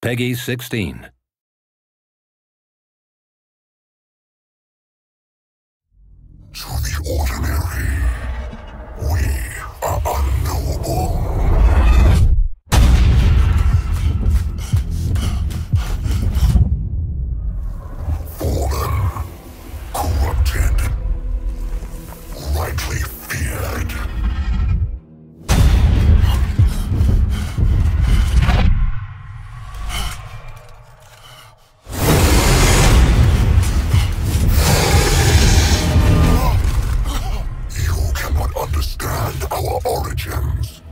Peggy 16. To the ordinary. understand our origins.